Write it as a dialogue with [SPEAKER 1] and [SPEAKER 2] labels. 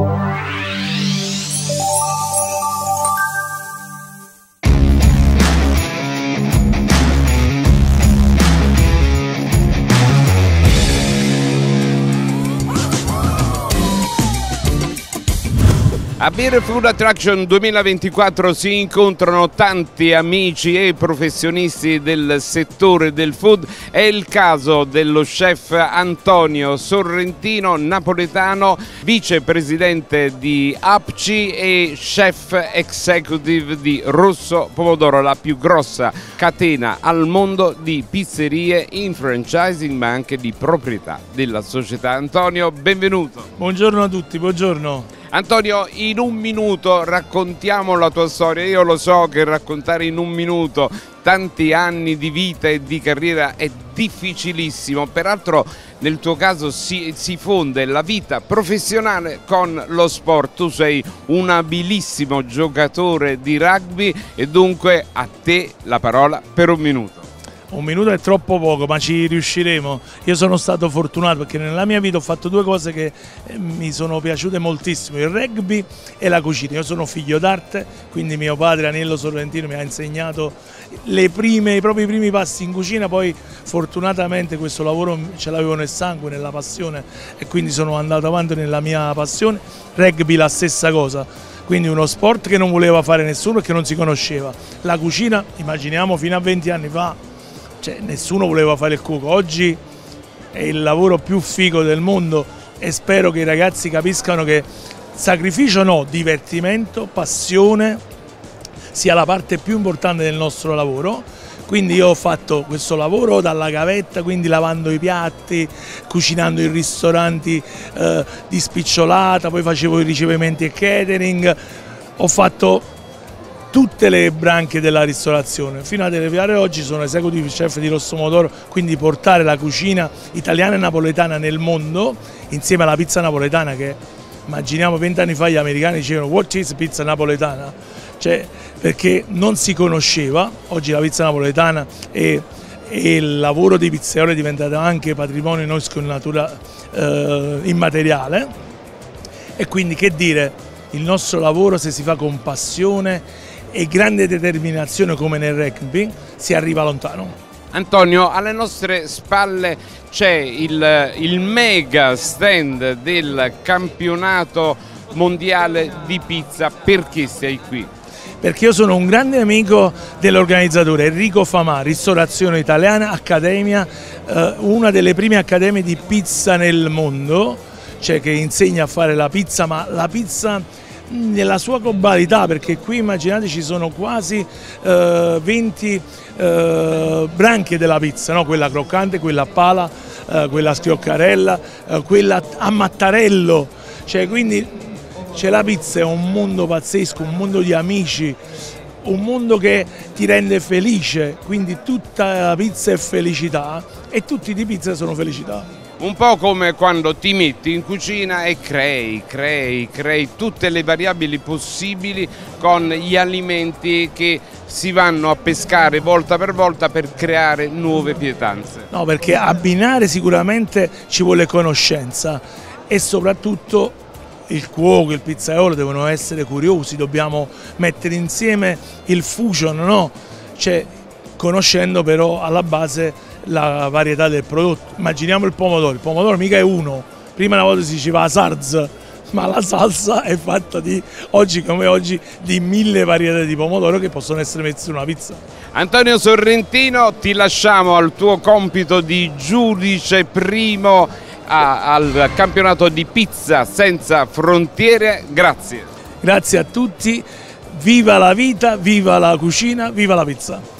[SPEAKER 1] Wow. A Beer Food Attraction 2024 si incontrano tanti amici e professionisti del settore del food. È il caso dello chef Antonio Sorrentino, napoletano, vicepresidente di APCI e chef executive di Rosso Pomodoro, la più grossa catena al mondo di pizzerie in franchising ma anche di proprietà della società. Antonio, benvenuto.
[SPEAKER 2] Buongiorno a tutti, buongiorno.
[SPEAKER 1] Antonio, in un minuto raccontiamo la tua storia. Io lo so che raccontare in un minuto tanti anni di vita e di carriera è difficilissimo, peraltro nel tuo caso si, si, fonde la vita professionale con lo sport, tu sei un abilissimo giocatore di rugby e dunque a te la parola per un minuto
[SPEAKER 2] un minuto è troppo poco, ma ci riusciremo. Io sono stato fortunato perché nella mia vita ho fatto due cose che eh, mi sono piaciute moltissimo, il rugby e la cucina. Io sono figlio d'arte, quindi mio padre Anello Sorrentino mi ha insegnato prime, i propri primi passi in cucina, poi fortunatamente questo lavoro ce l'avevo nel sangue, nella passione e quindi sono andato avanti nella mia passione. Rugby la stessa cosa quindi uno sport che non voleva fare nessuno e che non si conosceva. La cucina, immaginiamo fino a 20 anni fa, cioè, nessuno voleva fare il cuoco, oggi è il lavoro più figo del mondo e spero che i ragazzi capiscano che sacrificio no, divertimento, passione sia la parte più importante del nostro lavoro. Quindi io ho fatto questo lavoro dalla gavetta, quindi lavando i piatti, cucinando in ristoranti eh, di spicciolata, poi facevo i ricevimenti e catering, ho fatto tutte le branche della ristorazione. Fino ad arrivare oggi sono executive chef di Rosso Modoro, quindi portare la cucina italiana e napoletana nel mondo, insieme alla pizza napoletana che immaginiamo vent'anni fa gli americani dicevano what is pizza napoletana? Cioè, perché non si conosceva, oggi la pizza napoletana e, il lavoro di pizzaiolo è diventato anche patrimonio nostro natura, eh, immateriale e quindi che dire, il nostro lavoro se si fa con passione e grande determinazione come nel rugby si arriva lontano.
[SPEAKER 1] Antonio, alle nostre spalle c'è il, il, mega stand del campionato mondiale di pizza, perché sei qui?
[SPEAKER 2] Perché io sono un grande amico dell'organizzatore Enrico Famà, Ristorazione Italiana, Accademia, eh, una delle prime accademie di pizza nel mondo, cioè che insegna a fare la pizza, ma la pizza nella sua globalità perché qui immaginate ci sono quasi eh, 20 eh, branche della pizza, no? quella croccante, quella a pala, eh, quella a schioccarella, eh, quella a mattarello, cioè, quindi c'è la pizza, è un mondo pazzesco, un mondo di amici, un mondo che ti rende felice, quindi tutta la pizza è felicità e tutti di pizza sono felicità
[SPEAKER 1] un po' come quando ti metti in cucina e crei, crei, crei tutte le variabili possibili con gli alimenti che si vanno a pescare volta per volta per creare nuove pietanze.
[SPEAKER 2] No, perché abbinare sicuramente ci vuole conoscenza e soprattutto il cuoco, il pizzaiolo devono essere curiosi, dobbiamo mettere insieme il fusion, no? Cioè, conoscendo però alla base la varietà del prodotto. Immaginiamo il pomodoro, il pomodoro mica è uno, prima una volta si diceva SARS, ma la salsa è fatta di, oggi come oggi, di mille varietà di pomodoro che possono essere messe in una pizza.
[SPEAKER 1] Antonio Sorrentino, ti lasciamo al tuo compito di giudice primo a, al campionato di pizza senza frontiere, grazie.
[SPEAKER 2] Grazie a tutti, viva la vita, viva la cucina, viva la pizza.